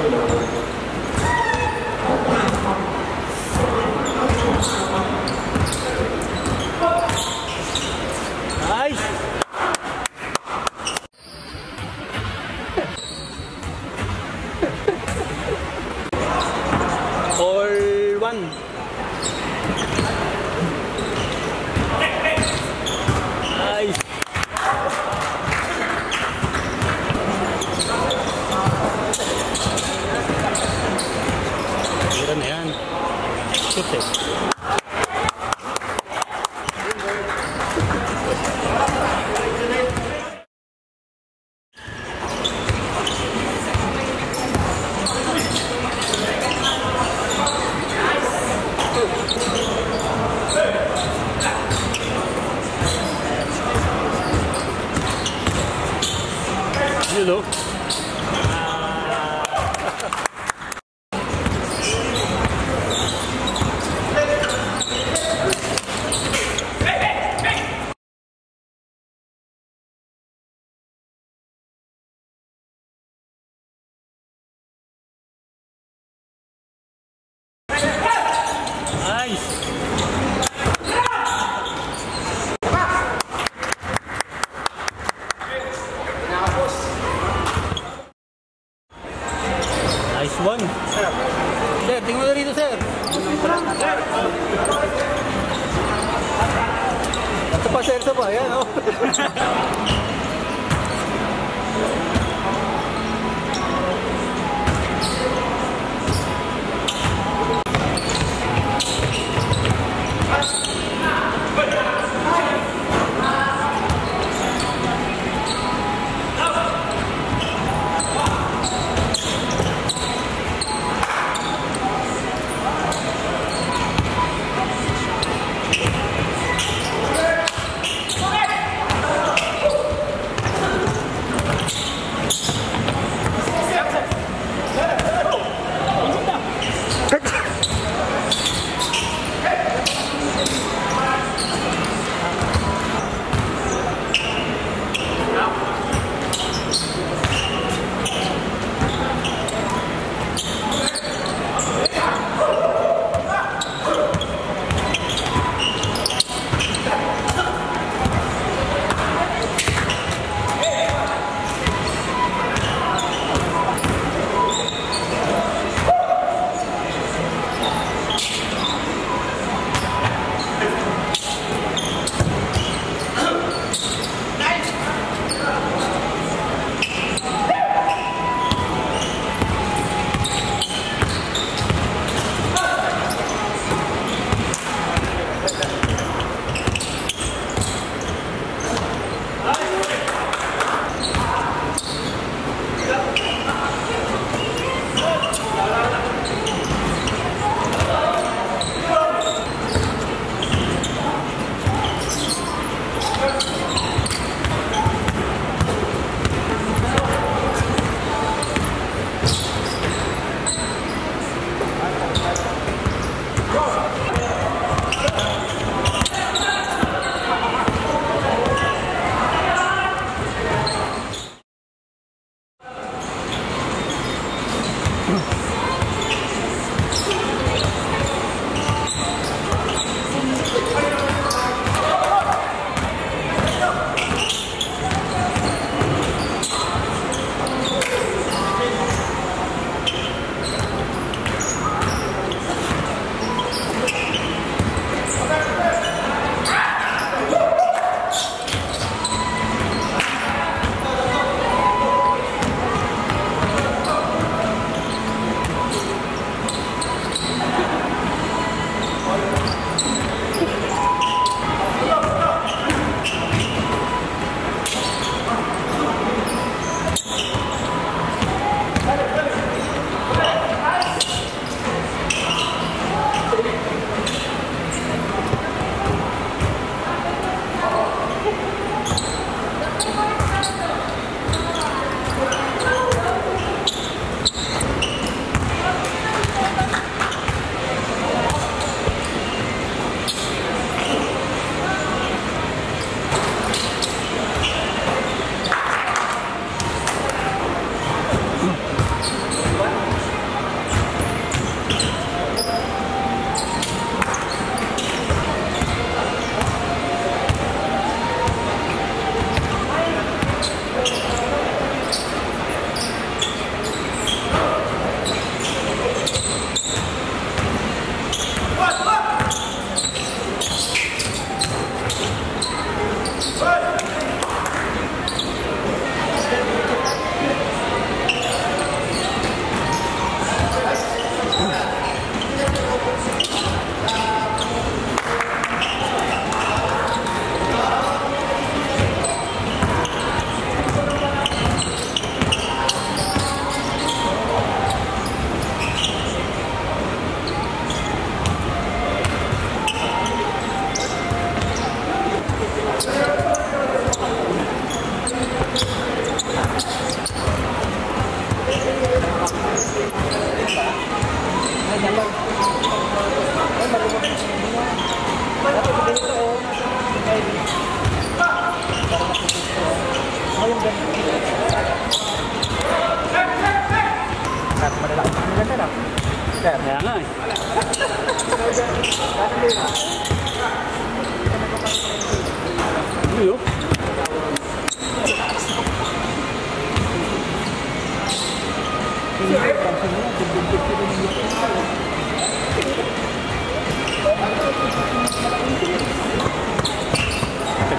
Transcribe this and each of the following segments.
Nice.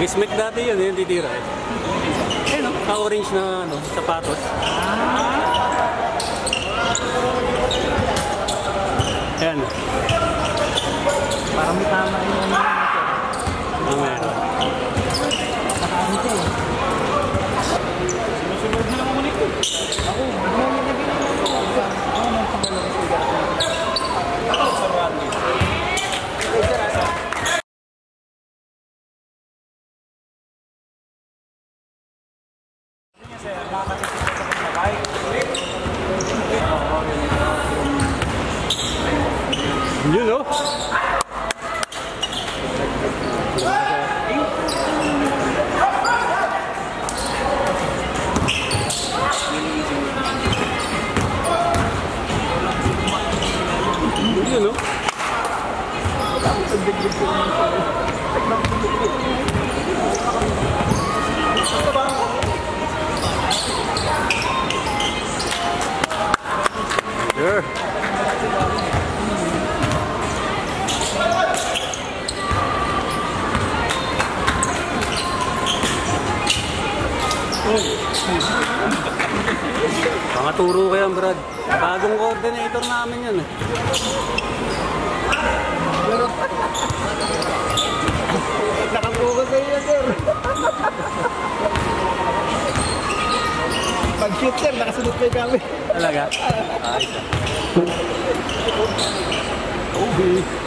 Gismek dati yun, yung titira eh. Ayun, no? Ka-orange na ano, sapatos. Ayan. Parang may tama yung ano. Ang meron. Nakaano siya eh. Sunod na naman ito. Ako, ano yung naging ano ko? Ano nang pangalan ko siya? Yun, no? Yun, no? Sure. Mga turo ko yan, Brad. Bagong coordinator namin yan eh. Nakapokus sa iyo, sir. Pag-shoot, sir, nakasunod kayo kami. Talaga? Ayos ah. Okay.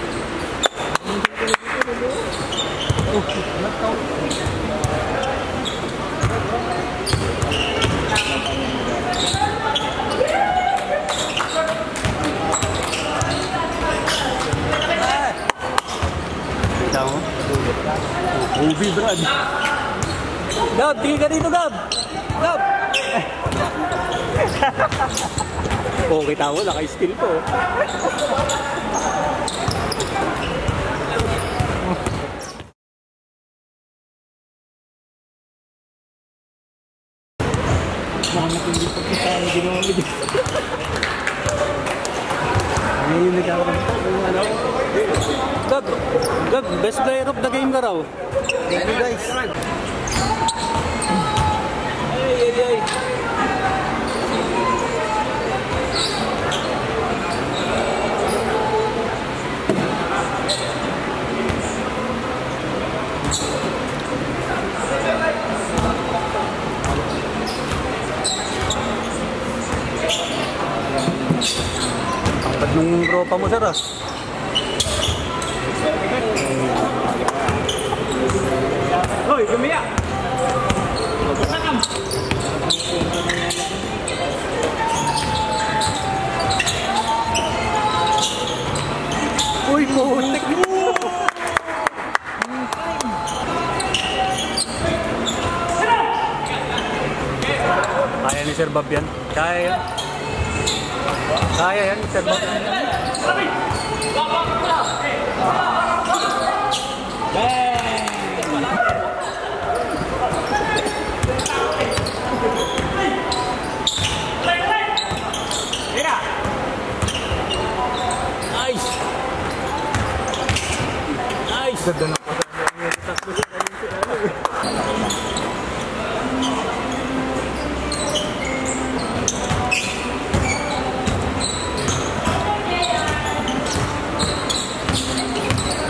Ubi, Brad. Gab, tingin ka dito, Gab! Gab! Oo, kita mo, naka-steal ko. Mukhang matindi pa kita ang ginawa mo dito. Yung nagkakaroon? Gab, Gab, best player of the game ka raw. Thank you, guys. Ay, ay, ay. Nung tropa mo, sir, ah. Uy, putik mo! Kaya Sir Bob yan. Kaya yan. Kaya yan, Sir! Ganda ng pasal.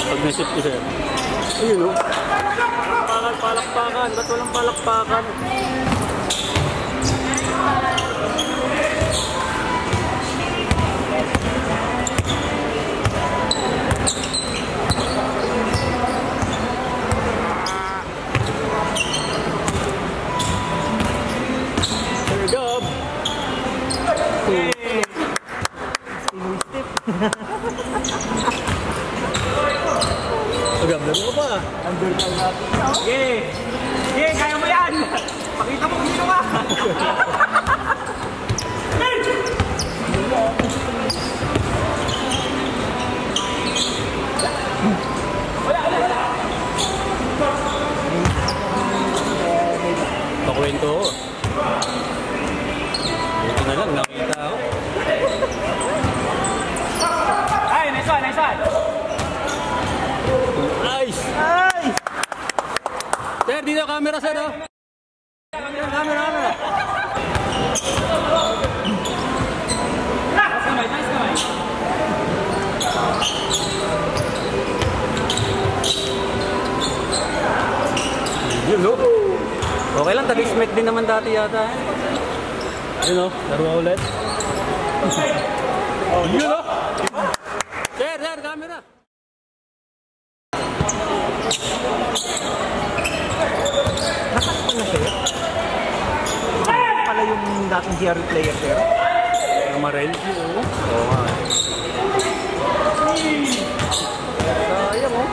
Pag nasip ko sir. Ayun o. Palakpakan, palakpakan. Ba't walang palakpakan? There you go. Agam na mo pa. Undertime natin. Sige! Sige, kaya mo yan! Pakita mo kung sino ka! Pakwento ko. Buti na lang, nakita ako. Ay, nice one, nice one! Nice! Ay! Sir, dito camera sir oh. Sir, camera, camera. Nice kamay, nice kamay. Yun no? Okay lang, tag-smack din naman dati yata eh. Yun no, laro ulit. oh, yun no? Sir, sir, camera. Pala yung dating GR player pero. Amarel. Oo. Oo nga. Sayang oh.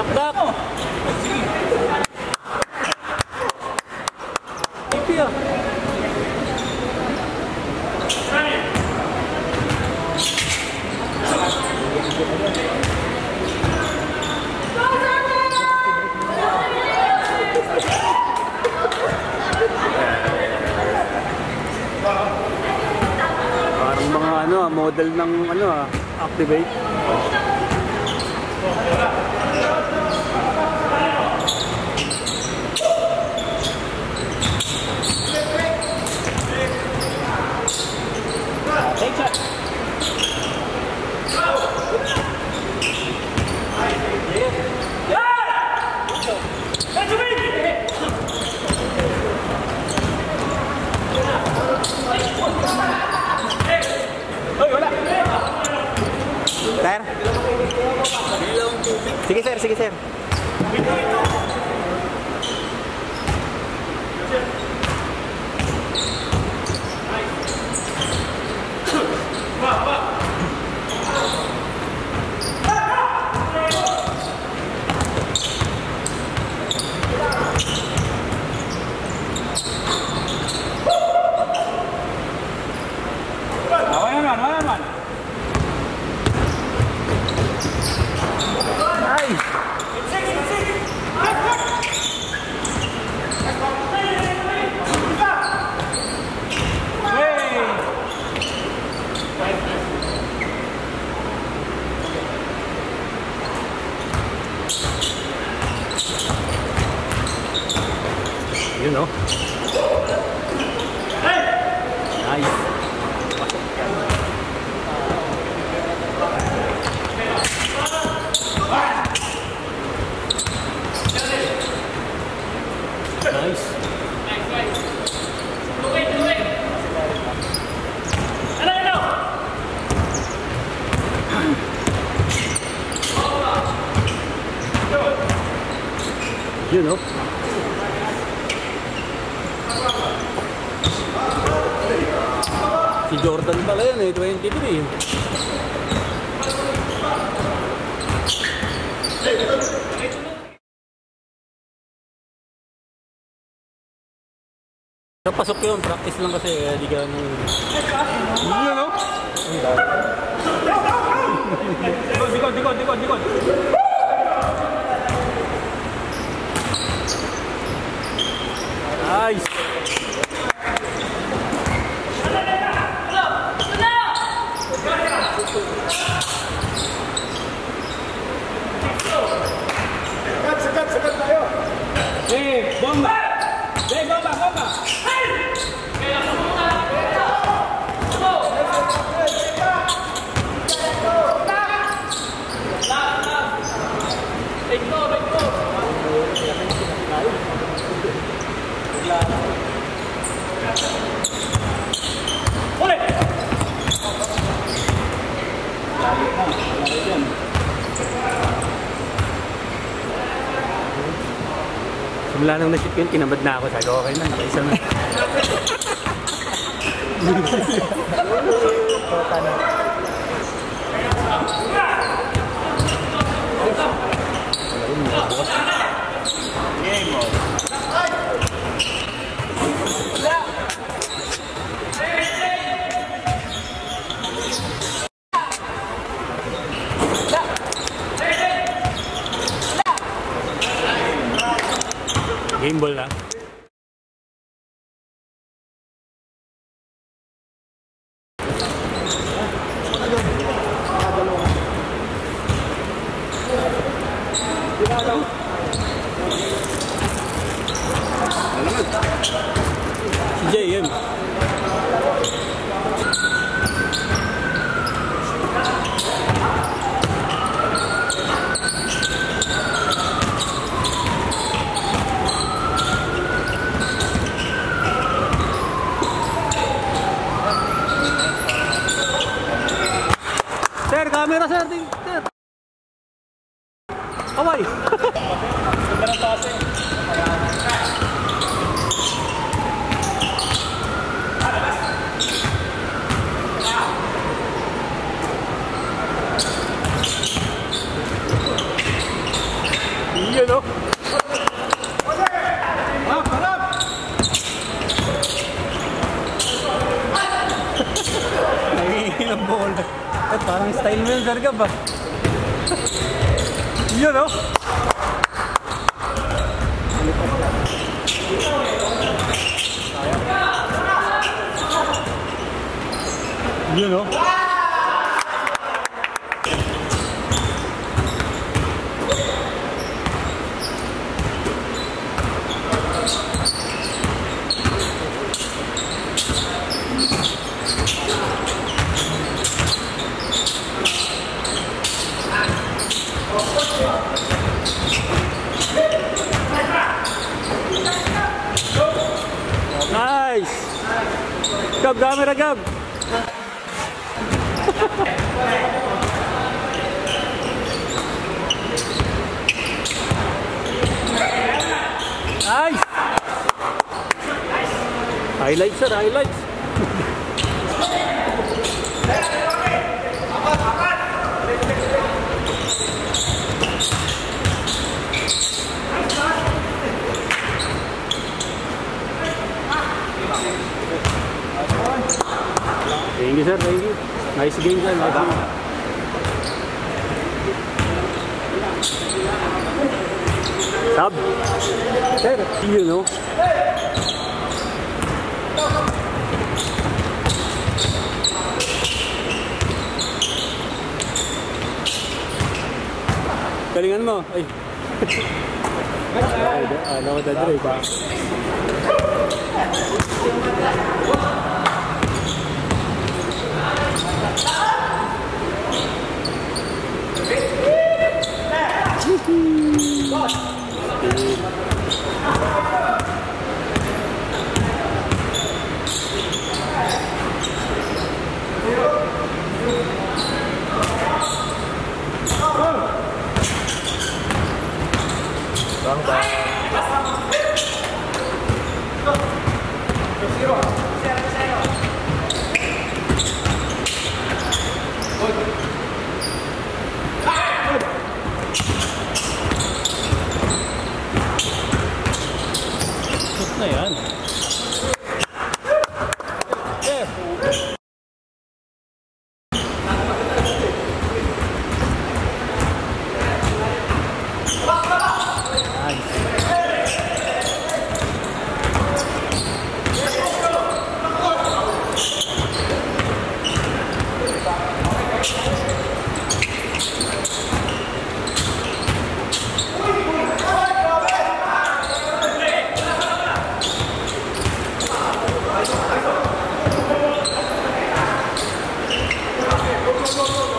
Takdak. Ipi ah. Parang mga ano ah, model ng ano ah, activate. Napasok yun, practice lang kasi, eh, di ka nung... Yun no? Dikot, dikot, dikot, dikot, dikot. Nice! Tinamad na ako. Sabi okay na, nakaisa na. Люба. Highlights sir, highlights. Thank you sir, thank you. Nice game sir, nice game. Sub. Sir, you know. Galingan mo. Ay. Ano ko dadrive ba? go, go.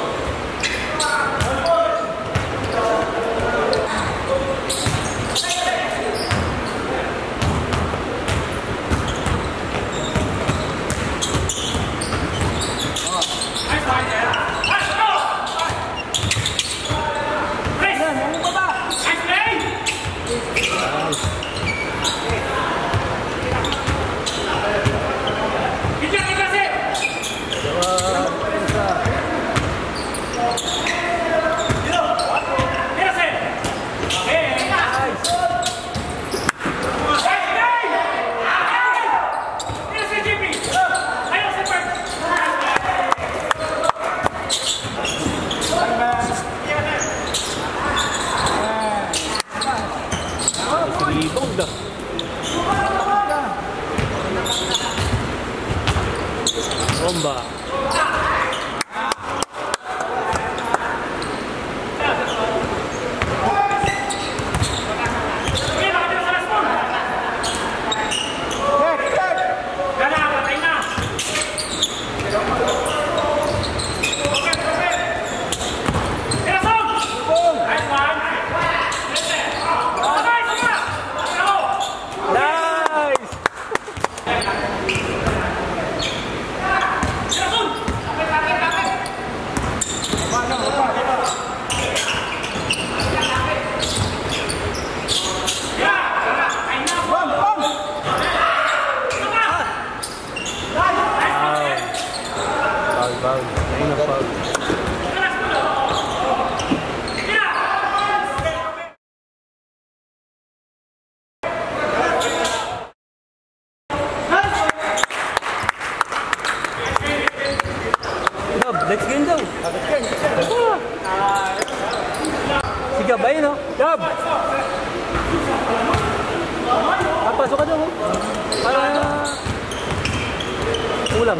Ulam.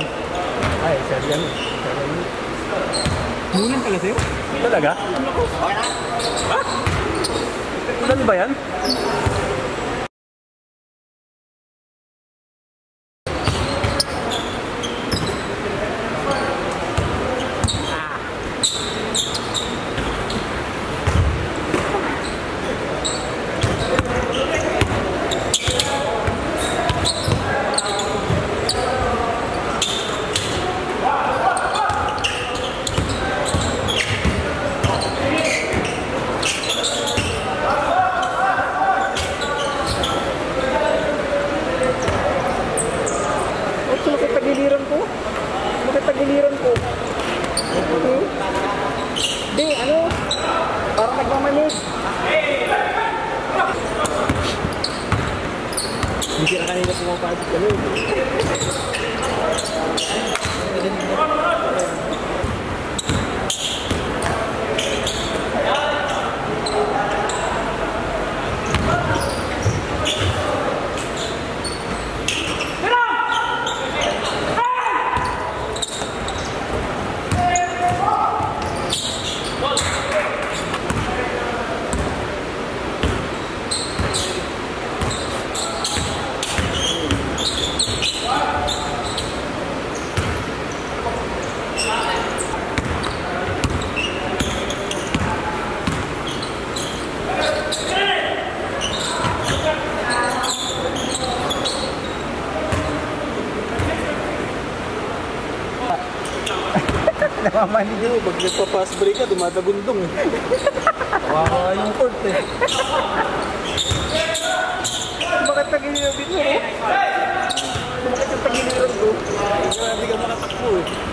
Ay, sir, yan. Mulan pala sa'yo? Talaga? Ha? Ulan ba yan? Ay, sumakit tagiliran ko. Sumakit tagiliran ko. Okay. Di, ano? Parang nagmamanig. Hindi na kanina pumapasok ka loob. Namamanig. Hindi, nagpa-pass break ka, dumadagundong. Kawawa yung court eh. Sumakit tagiliran dito. oh. Sumakit yung tagiliran ko. Grabe ka makatakbo eh.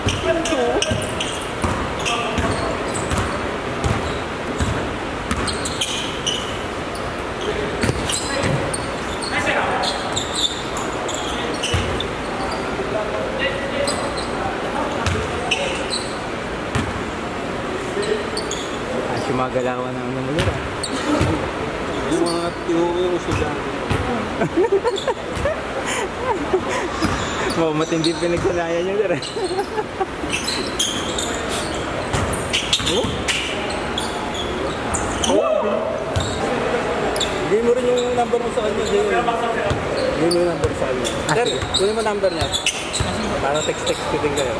Ah, sumagalawan ng ano nila. Yung mga yung sila. Wow, matindi pinagsanayan niya dyan. oh? Oh? Bigay mo rin yung number mo sa kanya. Bigay mo yung number sa kanya. Sir, kunin mo number niya. Para text-text ko din kayo.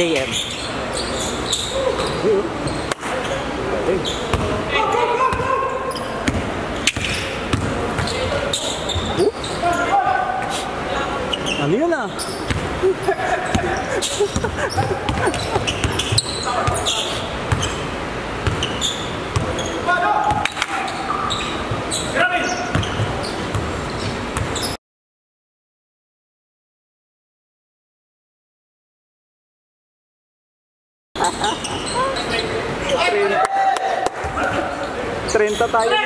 JM. Ano yun ah? Trenta tayo sir.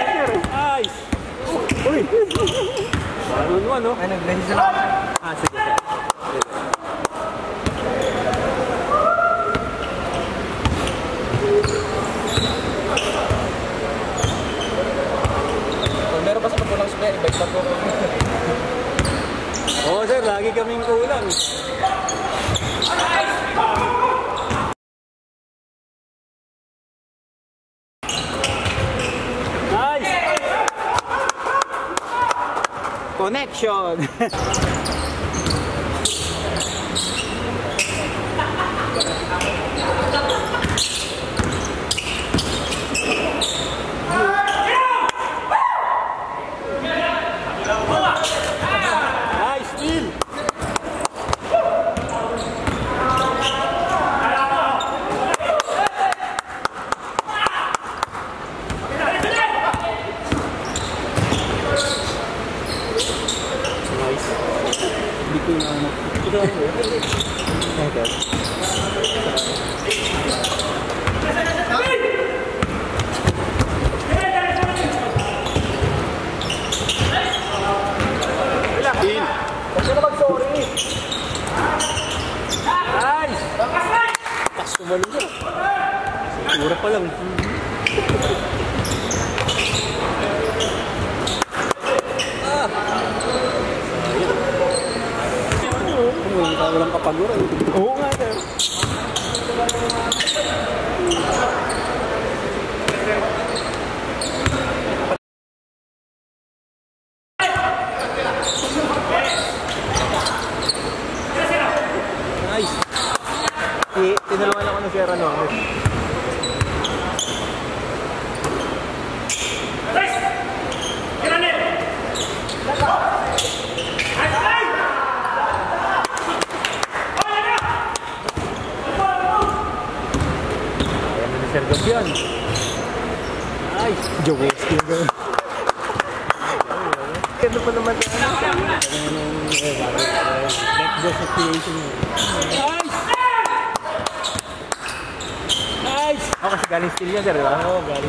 Steal yan, Sir, di ba? Oo, galing.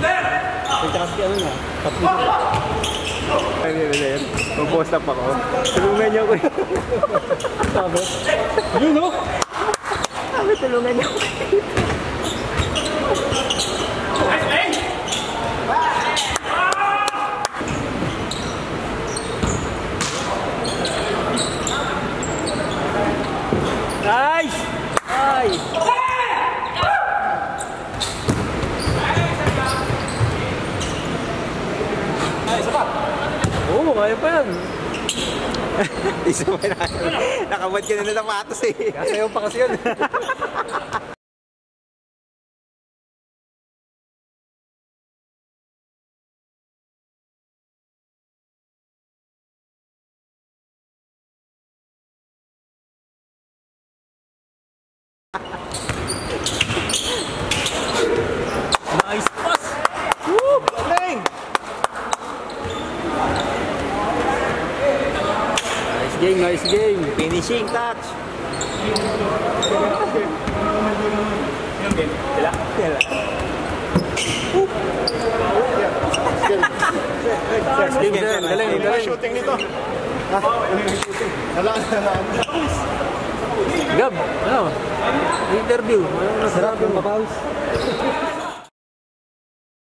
Ito kasi ano nga, tapos Ay, yun, yun, yun. Mag-post up ako. Tulungan niyo ako. sabi. Yun no? Sabi, tulungan niyo ako. Nice! Nice! Isa pa. Oo, kaya pa yan. Isa pa na. Nakabad ka na ng sapatos eh. Kasayaw pa kasi yun.